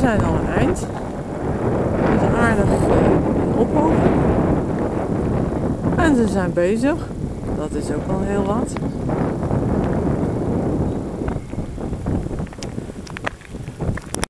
zijn al een eind. Het is aardig uh. En ze zijn bezig. Dat is ook al heel wat.